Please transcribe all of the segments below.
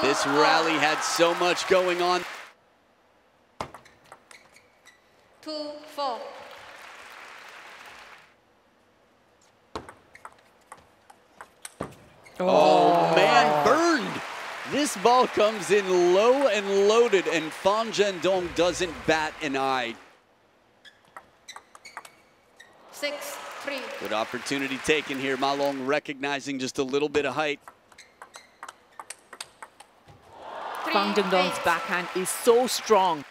This rally had so much going on. Two, four. Oh. oh, man, burned. This ball comes in low and loaded, and Fan Zhendong doesn't bat an eye. Six, three. Good opportunity taken here. Ma Long recognizing just a little bit of height. Three, Fan Zhendong's eight. backhand is so strong.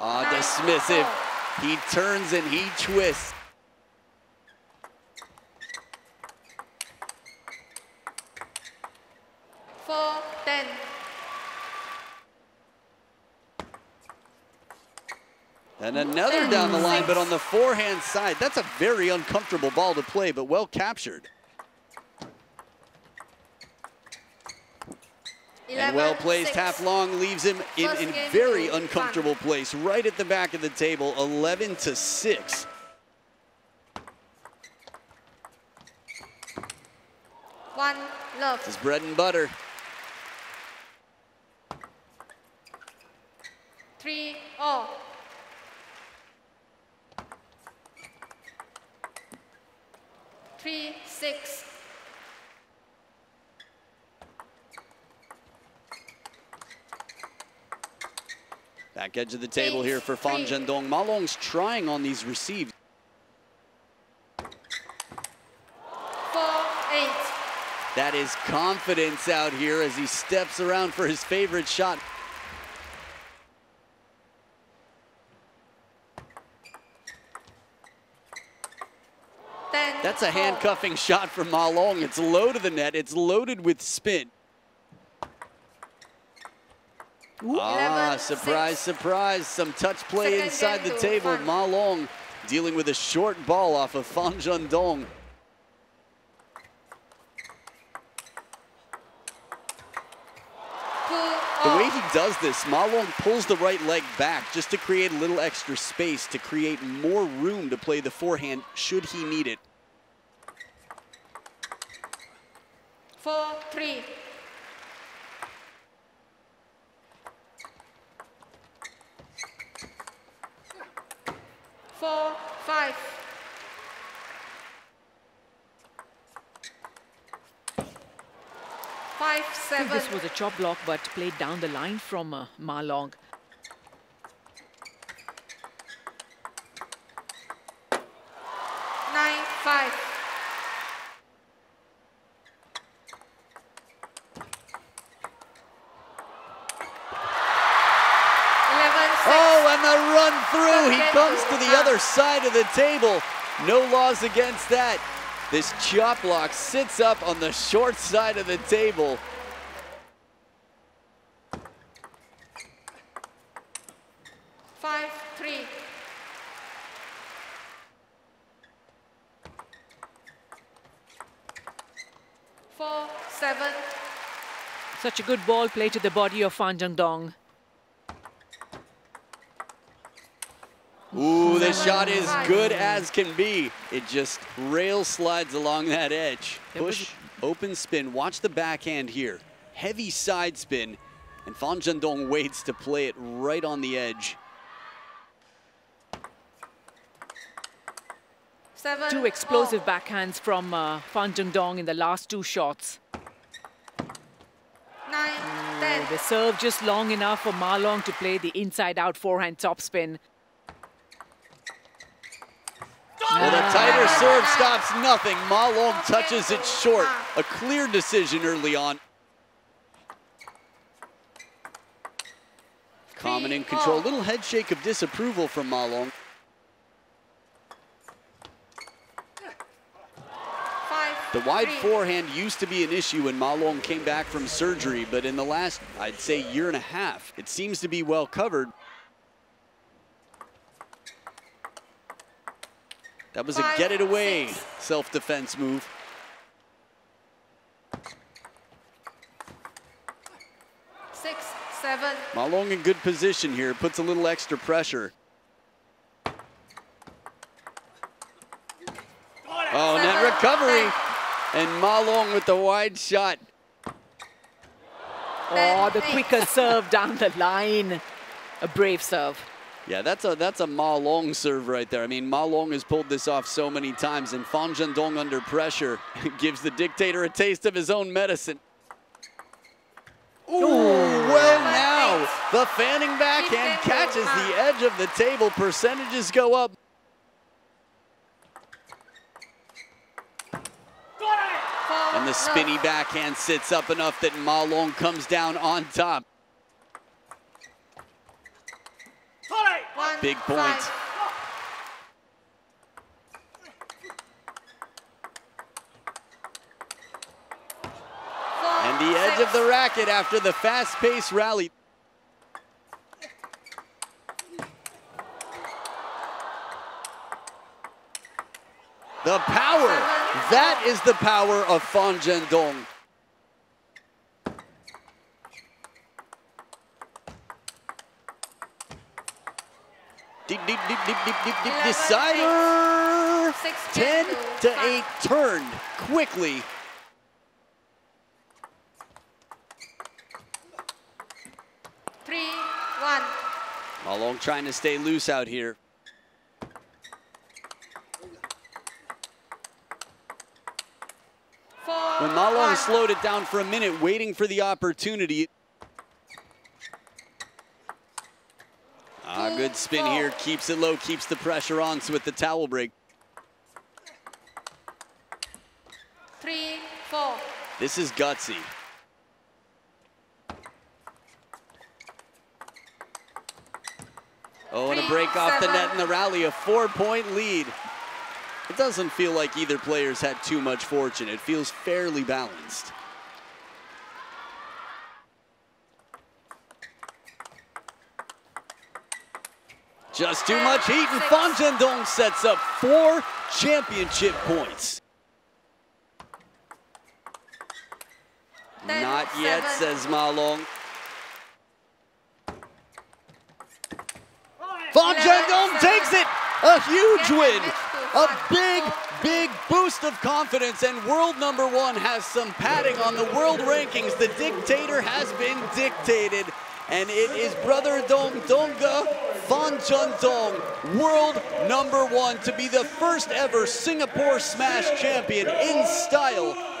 Ah, dismissive. He turns and he twists. Four, ten. And another down the line, but on the forehand side. That's a very uncomfortable ball to play, but well captured. And well placed six. half long leaves him in a very uncomfortable place, right at the back of the table, 11 to 6. One, love. His bread and butter. Three, all. Three, six. Back edge of the table here for Fan. Zhendong. Ma Long's trying on these receives. Four, eight. That is confidence out here as he steps around for his favorite shot. That's a handcuffing shot from Ma Long. It's low to the net. It's loaded with spin. Ah, Eleven, surprise, six. surprise. Some touch play inside the table. Ma Long dealing with a short ball off of Fan Zhendong. The way he does this, Ma Long pulls the right leg back just to create a little extra space, to create more room to play the forehand should he need it. Four, three. Four, five. Five, seven. this was a chop block, but played down the line from uh, Ma Long. Nine, five. Oh, and the run through. He comes to the other side of the table. No laws against that. This chop block sits up on the short side of the table. Five, three. Four, seven. Such a good ball play to the body of Fan Zhendong. Ooh, this shot is good as can be. It just rail slides along that edge. Push, open spin. Watch the backhand here. Heavy side spin. And Fan Zhendong waits to play it right on the edge. Seven. Two explosive backhands from uh, Fan Zhendong in the last two shots. all. Nine, ten. The serve just long enough for Ma Long to play the inside-out forehand topspin. Well, the tighter serve stops nothing. Ma Long touches it short. A clear decision early on. Common in control. Little head shake of disapproval from Ma Long. The wide forehand used to be an issue when Ma Long came back from surgery, but in the last, I'd say, year and a half, it seems to be well covered. That was a get it away self-defense move. Six, seven. Ma Long in good position here, puts a little extra pressure. Oh, net Seven, recovery. ten. And Ma Long with the wide shot. Oh, the quicker serve down the line. A brave serve. Yeah, that's a that's a Ma Long serve right there. I mean, Ma Long has pulled this off so many times, and Fan Zhendong under pressure gives the dictator a taste of his own medicine. Ooh, well now, the fanning backhand catches the edge of the table. Percentages go up. And the spinny backhand sits up enough that Ma Long comes down on top. One, Big point. five. And the edge of the racket after the fast-paced rally. The power. That is the power of Fan Zhendong. Deep, deep, deep, deep, deep, deep, deep. Decider. Six, 10 two, to five. 8 turned quickly. Three, one. Ma Long trying to stay loose out here. Four, When Malong slowed it down for a minute, waiting for the opportunity. Ah, good spin here. Keeps it low, keeps the pressure on so with the towel break. Three, four. This is gutsy. Oh, and a Three, break off the net in the rally, a four-point lead. It doesn't feel like either player's had too much fortune. It feels fairly balanced. Just too much heat, and Fan Zhendong sets up four championship points. Ten, Not yet, seven. says Ma Long. Fan Zhendong takes it! A huge win! the match to A big, big boost of confidence, and world number one has some padding on the world rankings. The dictator has been dictated, and it is brother Dong Donga Fan Dong, world number one, to be the first ever Singapore Smash champion in style